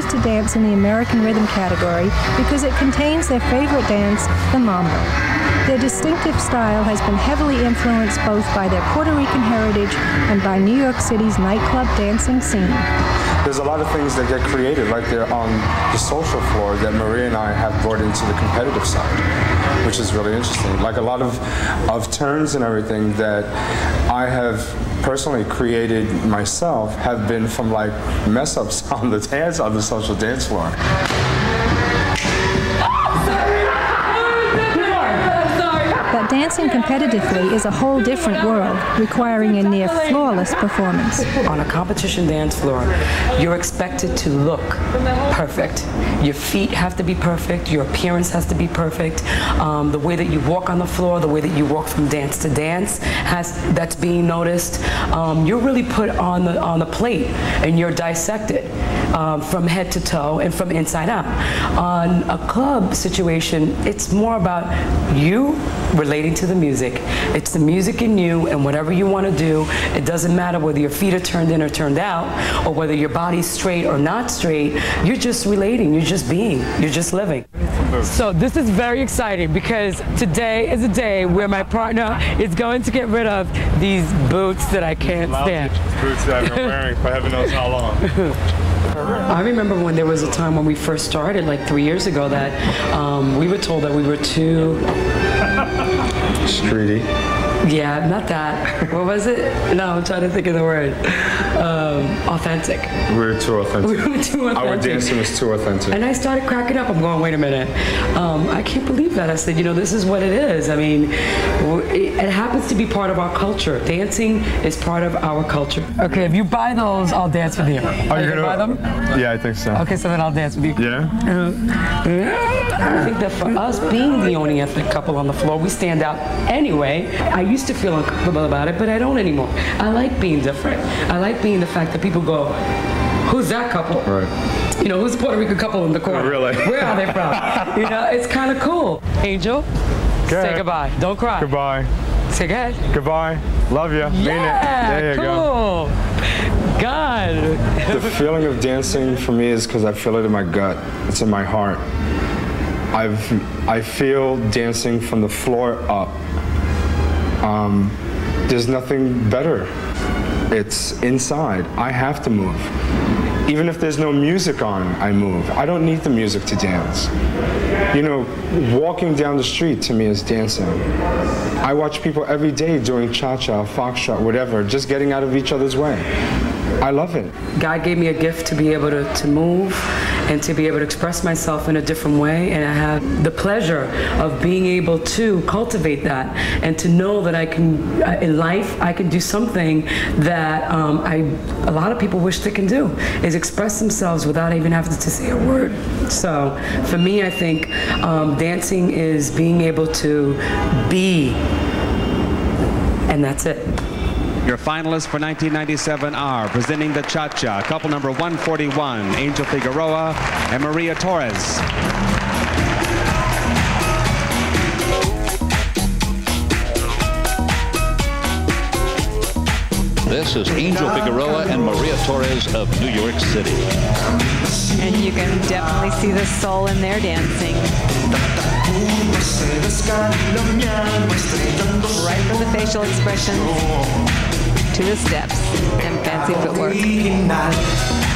chose to dance in the American Rhythm category because it contains their favorite dance, the mambo. Their distinctive style has been heavily influenced both by their Puerto Rican heritage and by New York City's nightclub dancing scene. There's a lot of things that get created right there on the social floor that Maria and I have brought into the competitive side, which is really interesting. Like a lot of, of turns and everything that I have personally created myself have been from like mess ups on the dance on the social dance floor. But dancing competitively is a whole different world, requiring a near flawless performance. On a competition dance floor, you're expected to look perfect. Your feet have to be perfect, your appearance has to be perfect. Um, the way that you walk on the floor, the way that you walk from dance to dance, has that's being noticed. Um, you're really put on the on the plate and you're dissected um, from head to toe and from inside out. On a club situation, it's more about you relating to the music. It's the music in you and whatever you want to do. It doesn't matter whether your feet are turned in or turned out or whether your body's straight or not straight. You're just relating. You're just being. You're just living. So this is very exciting because today is a day where my partner is going to get rid of these boots that I can't stand. Boots that I've been wearing for heaven knows how long. I remember when there was a time when we first started, like three years ago, that um, we were told that we were too, Streety. Yeah, not that. What was it? No, I'm trying to think of the word. Um, authentic. We're too authentic. We were too Our dancing is too authentic. And I started cracking up. I'm going, wait a minute. Um, I can't believe that. I said, you know, this is what it is. I mean, it, it happens to be part of our culture. Dancing is part of our culture. Okay, if you buy those, I'll dance with you. Are you gonna buy them? Yeah, I think so. Okay, so then I'll dance with you. Yeah? I think that for us, being the only ethnic couple on the floor, we stand out anyway. I used to feel uncomfortable about it, but I don't anymore. I like being different. I like being the fact that people go, who's that couple? Right. You know, who's the Puerto Rican couple in the corner? Really? Where are they from? you know, it's kind of cool. Angel, say goodbye. Don't cry. Goodbye. Say good. Goodbye. Love you. Mean it. There you go. cool. God. The feeling of dancing for me is because I feel it in my gut. It's in my heart. I've I feel dancing from the floor up. Um, there's nothing better. It's inside. I have to move. Even if there's no music on, I move. I don't need the music to dance. You know, walking down the street to me is dancing. I watch people every day doing cha-cha, foxtrot, whatever, just getting out of each other's way. I love it. God gave me a gift to be able to, to move and to be able to express myself in a different way. And I have the pleasure of being able to cultivate that and to know that I can, uh, in life, I can do something that um, I, a lot of people wish they can do, is express themselves without even having to say a word. So for me, I think um, dancing is being able to be, and that's it. Your finalists for 1997 are presenting the Cha-Cha, couple number 141, Angel Figueroa and Maria Torres. This is Angel Figueroa and Maria Torres of New York City. And you can definitely see the soul in their dancing. Right from the facial expressions to the steps and fancy footwork.